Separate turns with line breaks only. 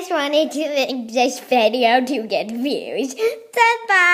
just wanted to make this video to get views. Bye bye.